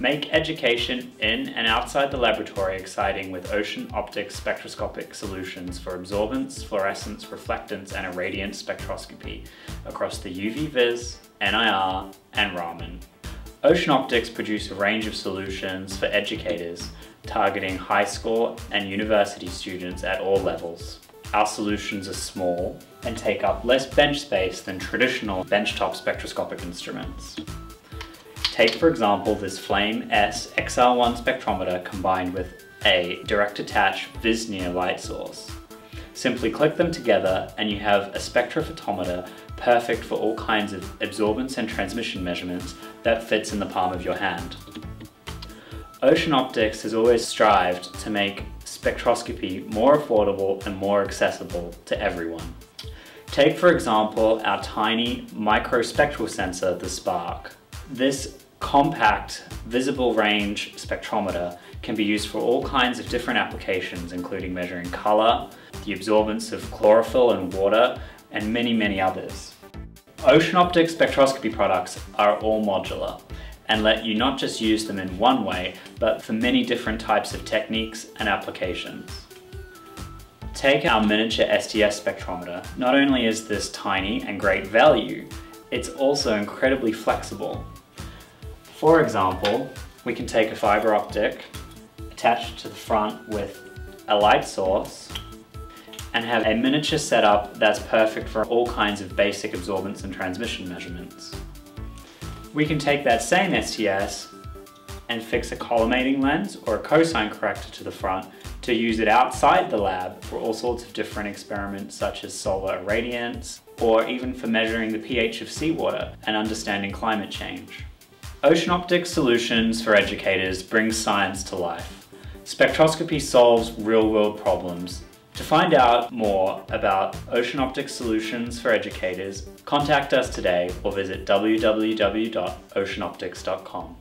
Make education in and outside the laboratory exciting with Ocean Optics spectroscopic solutions for absorbance, fluorescence, reflectance, and irradiance spectroscopy across the UV-Vis, NIR, and Raman. Ocean Optics produce a range of solutions for educators targeting high school and university students at all levels. Our solutions are small and take up less bench space than traditional benchtop spectroscopic instruments. Take for example this Flame S XR1 spectrometer combined with a direct attach Vis-NIR light source. Simply click them together and you have a spectrophotometer perfect for all kinds of absorbance and transmission measurements that fits in the palm of your hand. Ocean Optics has always strived to make spectroscopy more affordable and more accessible to everyone. Take for example our tiny microspectral sensor, the Spark. This compact visible range spectrometer can be used for all kinds of different applications including measuring colour, the absorbance of chlorophyll and water, and many, many others. Ocean Optics spectroscopy products are all modular and let you not just use them in one way, but for many different types of techniques and applications. Take our miniature STS spectrometer. Not only is this tiny and great value, it's also incredibly flexible. For example, we can take a fiber optic, attach it to the front with a light source, and have a miniature setup that's perfect for all kinds of basic absorbance and transmission measurements. We can take that same STS and fix a collimating lens or a cosine corrector to the front to use it outside the lab for all sorts of different experiments such as solar irradiance or even for measuring the pH of seawater and understanding climate change. Ocean Optics Solutions for Educators brings science to life. Spectroscopy solves real-world problems to find out more about Ocean Optics solutions for educators, contact us today or visit www.oceanoptics.com.